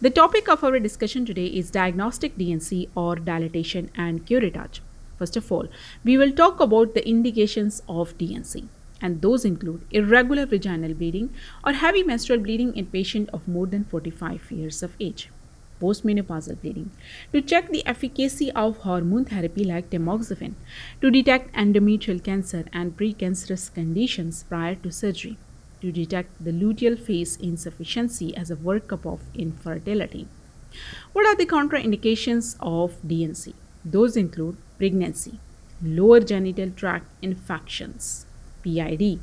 The topic of our discussion today is diagnostic D&C or dilatation and curettage. First of all, we will talk about the indications of D&C and those include irregular vaginal bleeding or heavy menstrual bleeding in patient of more than 45 years of age. Postmenopausal bleeding, to check the efficacy of hormone therapy like tamoxifen, to detect endometrial cancer and precancerous conditions prior to surgery, to detect the luteal phase insufficiency as a workup of infertility. What are the contraindications of D&C? Those include pregnancy, lower genital tract infections, PID,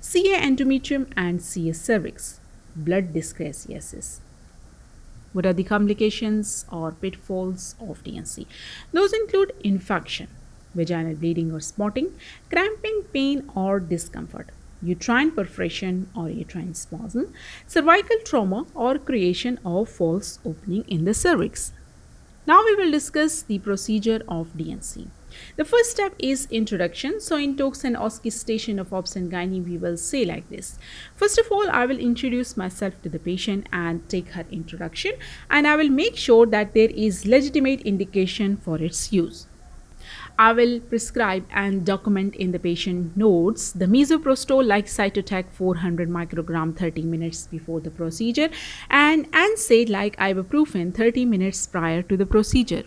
CA endometrium and CA cervix, blood dyscrasiasis. What are the complications or pitfalls of D&C? Those include infection, vaginal bleeding or spotting, cramping, pain or discomfort, uterine perforation or uterine spasm, cervical trauma or creation of false opening in the cervix. Now we will discuss the procedure of D&C. The first step is introduction. So in talks and station of obs and gynae, we will say like this. First of all, I will introduce myself to the patient and take her introduction and I will make sure that there is legitimate indication for its use. I will prescribe and document in the patient notes the misoprostol like cytotec 400 microgram 30 minutes before the procedure and NSAID like ibuprofen 30 minutes prior to the procedure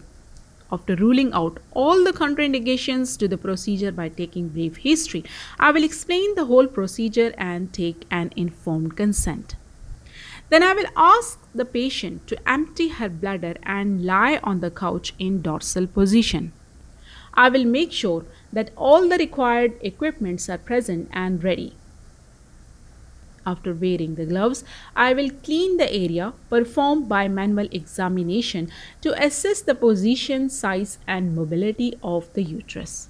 after ruling out all the contraindications to the procedure by taking brief history, I will explain the whole procedure and take an informed consent. Then I will ask the patient to empty her bladder and lie on the couch in dorsal position. I will make sure that all the required equipments are present and ready. After wearing the gloves, I will clean the area, perform bimanual examination to assess the position, size and mobility of the uterus.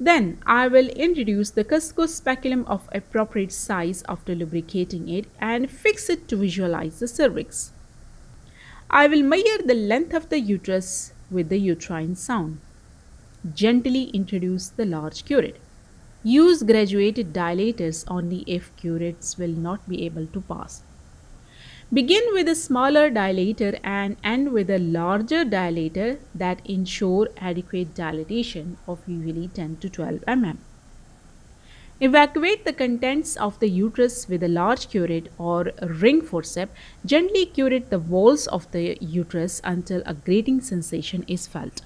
Then I will introduce the Cusco speculum of appropriate size after lubricating it and fix it to visualize the cervix. I will measure the length of the uterus with the uterine sound. Gently introduce the large curette. Use graduated dilators only if curettes will not be able to pass. Begin with a smaller dilator and end with a larger dilator that ensure adequate dilatation of usually 10 to 12 mm. Evacuate the contents of the uterus with a large curette or ring forceps. Gently curette the walls of the uterus until a grating sensation is felt.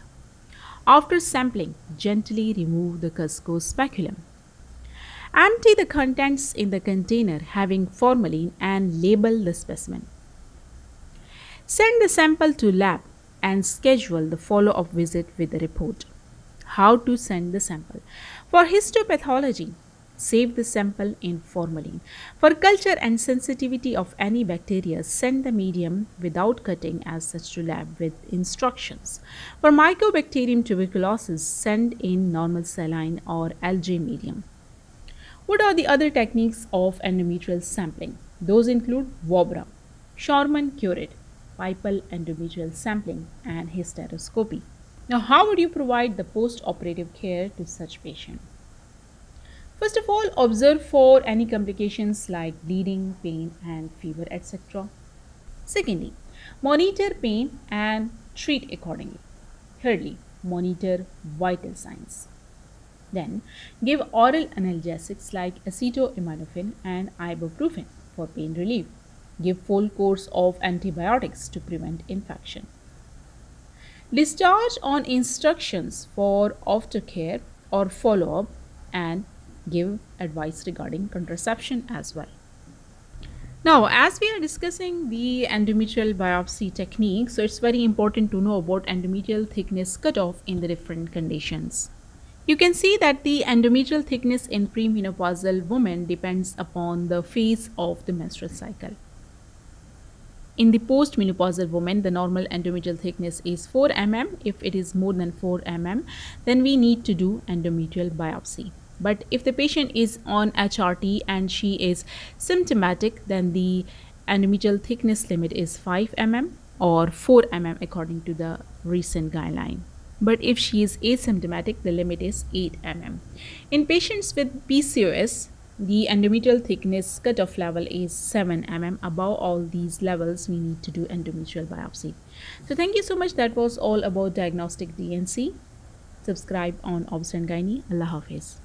After sampling, gently remove the Cusco speculum. Empty the contents in the container having formalin and label the specimen. Send the sample to lab and schedule the follow-up visit with the report. How to send the sample? For histopathology, save the sample in formalin. For culture and sensitivity of any bacteria, send the medium without cutting as such to lab with instructions. For Mycobacterium tuberculosis, send in normal saline or LJ medium. What are the other techniques of endometrial sampling? Those include Vabra, Sharman curette, Pipelle endometrial sampling, and hysteroscopy. Now, how would you provide the post-operative care to such patient? First of all, observe for any complications like bleeding, pain, and fever, etc. Secondly, monitor pain and treat accordingly. Thirdly, monitor vital signs. Then, give oral analgesics like acetaminophen and ibuprofen for pain relief. Give full course of antibiotics to prevent infection. Discharge on instructions for aftercare or follow-up and give advice regarding contraception as well. Now, as we are discussing the endometrial biopsy technique, so it's very important to know about endometrial thickness cutoff in the different conditions. You can see that the endometrial thickness in premenopausal women depends upon the phase of the menstrual cycle. In the postmenopausal woman, the normal endometrial thickness is 4 mm. If it is more than 4 mm, then we need to do endometrial biopsy. But if the patient is on HRT and she is symptomatic, then the endometrial thickness limit is 5 mm or 4 mm according to the recent guideline. But if she is asymptomatic, the limit is 8 mm. In patients with PCOS, the endometrial thickness cutoff level is 7 mm above all these levels we need to do endometrial biopsy. So thank you so much. That was all about diagnostic D&C subscribe on obs and gynae. Allah hafiz